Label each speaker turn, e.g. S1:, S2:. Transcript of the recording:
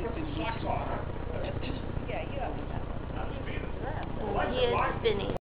S1: He is spinning.